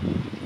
you.